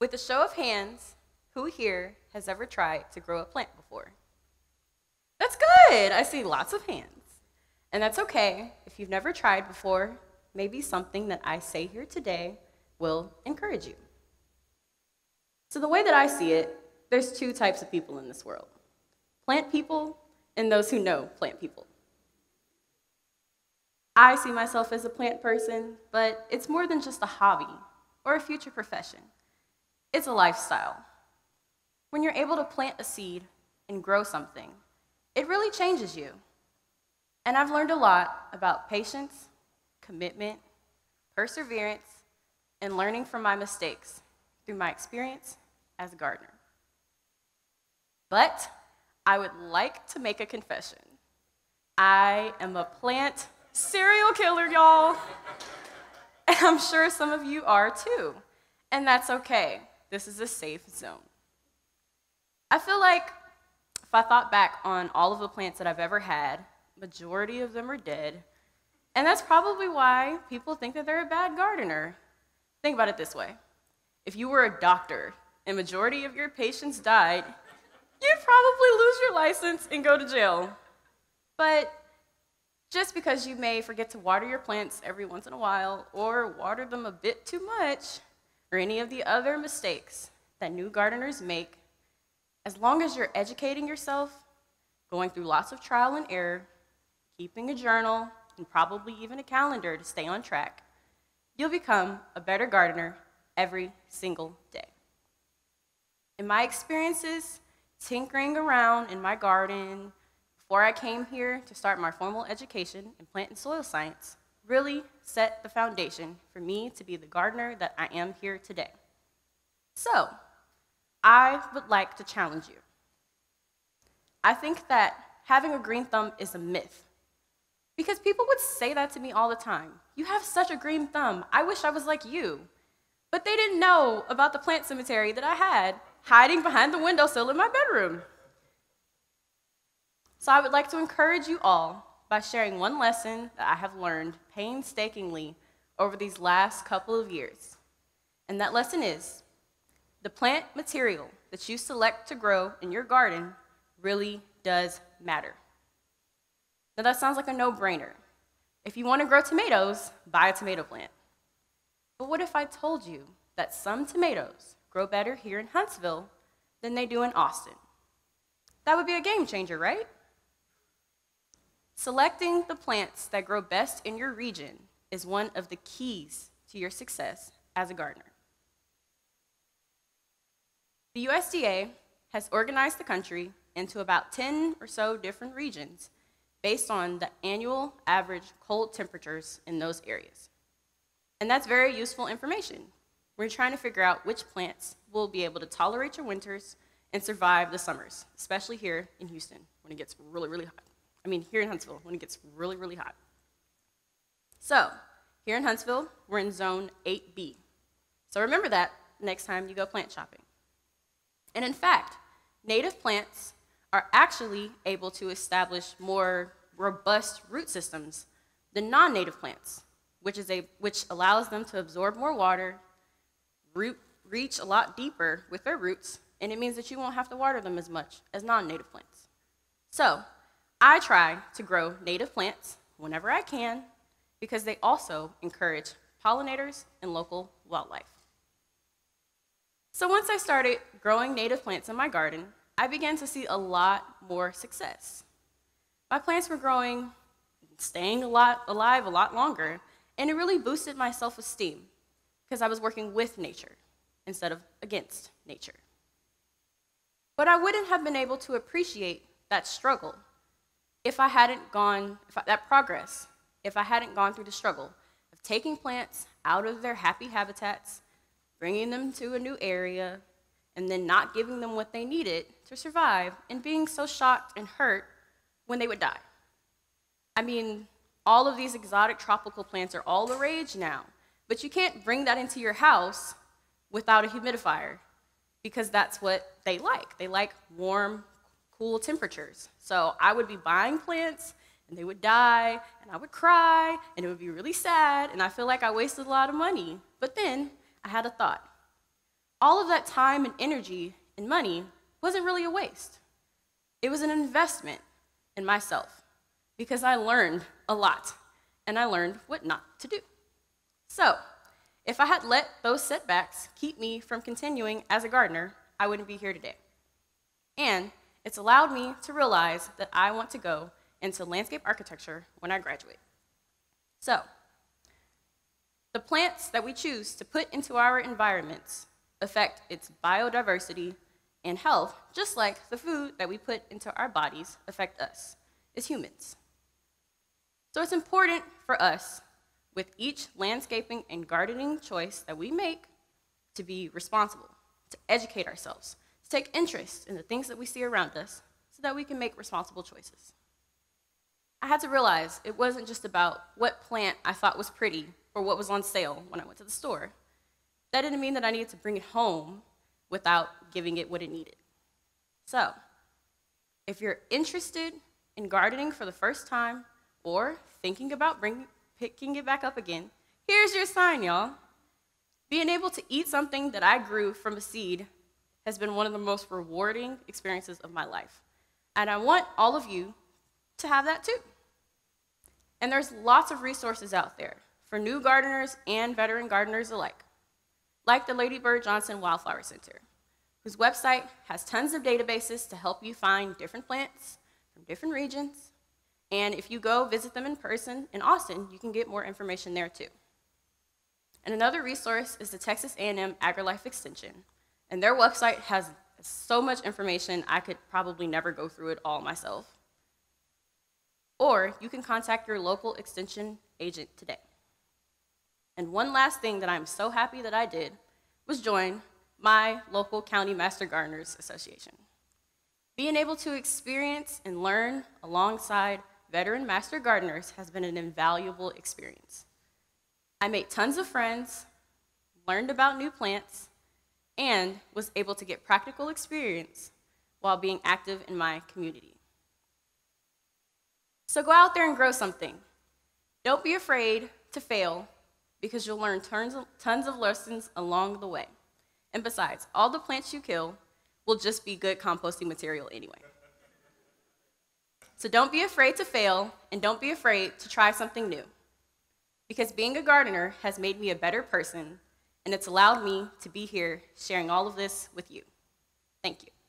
With a show of hands, who here has ever tried to grow a plant before? That's good. I see lots of hands. And that's okay. If you've never tried before, maybe something that I say here today will encourage you. So, the way that I see it, there's two types of people in this world plant people and those who know plant people. I see myself as a plant person, but it's more than just a hobby or a future profession. It's a lifestyle. When you're able to plant a seed and grow something, it really changes you. And I've learned a lot about patience, commitment, perseverance, and learning from my mistakes through my experience as a gardener. But I would like to make a confession. I am a plant serial killer, y'all. And I'm sure some of you are too. And that's okay. This is a safe zone. I feel like if I thought back on all of the plants that I've ever had, majority of them are dead. And that's probably why people think that they're a bad gardener. Think about it this way. If you were a doctor and majority of your patients died, you'd probably lose your license and go to jail. But just because you may forget to water your plants every once in a while or water them a bit too much, or any of the other mistakes that new gardeners make, as long as you're educating yourself, going through lots of trial and error, keeping a journal, and probably even a calendar to stay on track, you'll become a better gardener every single day. In my experiences, tinkering around in my garden, before I came here to start my formal education in plant and soil science really set the foundation for me to be the gardener that I am here today. So, I would like to challenge you. I think that having a green thumb is a myth. Because people would say that to me all the time. You have such a green thumb. I wish I was like you. But they didn't know about the plant cemetery that I had hiding behind the windowsill in my bedroom. So I would like to encourage you all by sharing one lesson that I have learned painstakingly over these last couple of years. And that lesson is the plant material that you select to grow in your garden really does matter. Now, that sounds like a no brainer. If you want to grow tomatoes, buy a tomato plant. But what if I told you that some tomatoes grow better here in Huntsville than they do in Austin? That would be a game changer, right? Selecting the plants that grow best in your region is one of the keys to your success as a gardener. The USDA has organized the country into about 10 or so different regions based on the annual average cold temperatures in those areas. And that's very useful information. We're trying to figure out which plants will be able to tolerate your winters and survive the summers, especially here in Houston when it gets really, really hot. I mean, here in Huntsville, when it gets really, really hot. So, here in Huntsville, we're in zone 8B. So remember that next time you go plant shopping. And in fact, native plants are actually able to establish more robust root systems than non-native plants, which, is a, which allows them to absorb more water, root, reach a lot deeper with their roots, and it means that you won't have to water them as much as non-native plants. So I try to grow native plants whenever I can because they also encourage pollinators and local wildlife. So once I started growing native plants in my garden, I began to see a lot more success. My plants were growing, staying a lot alive a lot longer, and it really boosted my self-esteem because I was working with nature instead of against nature. But I wouldn't have been able to appreciate that struggle if I hadn't gone, I, that progress, if I hadn't gone through the struggle of taking plants out of their happy habitats, bringing them to a new area, and then not giving them what they needed to survive, and being so shocked and hurt when they would die. I mean, all of these exotic tropical plants are all the rage now, but you can't bring that into your house without a humidifier because that's what they like. They like warm, cool temperatures. So I would be buying plants and they would die and I would cry and it would be really sad and I feel like I wasted a lot of money. But then I had a thought. all of that time and energy and money wasn't really a waste. It was an investment in myself because I learned a lot and I learned what not to do. So, if I had let those setbacks keep me from continuing as a gardener, I wouldn't be here today. And it's allowed me to realize that I want to go into landscape architecture when I graduate. So, the plants that we choose to put into our environments affect its biodiversity and health, just like the food that we put into our bodies affect us as humans. So it's important for us, with each landscaping and gardening choice that we make, to be responsible, to educate ourselves, take interest in the things that we see around us so that we can make responsible choices. I had to realize it wasn't just about what plant I thought was pretty or what was on sale when I went to the store. That didn't mean that I needed to bring it home without giving it what it needed. So, if you're interested in gardening for the first time or thinking about bring, picking it back up again, here's your sign, y'all. Being able to eat something that I grew from a seed has been one of the most rewarding experiences of my life. And I want all of you to have that too. And there's lots of resources out there for new gardeners and veteran gardeners alike, like the Lady Bird Johnson Wildflower Center, whose website has tons of databases to help you find different plants from different regions. And if you go visit them in person in Austin, you can get more information there too. And another resource is the Texas A&M AgriLife Extension. And their website has so much information, I could probably never go through it all myself. Or you can contact your local extension agent today. And one last thing that I'm so happy that I did was join my local County Master Gardeners Association. Being able to experience and learn alongside veteran master gardeners has been an invaluable experience. I made tons of friends, learned about new plants, and was able to get practical experience while being active in my community. So go out there and grow something. Don't be afraid to fail because you'll learn tons of, tons of lessons along the way. And besides, all the plants you kill will just be good composting material anyway. So don't be afraid to fail and don't be afraid to try something new. Because being a gardener has made me a better person and it's allowed me to be here sharing all of this with you. Thank you.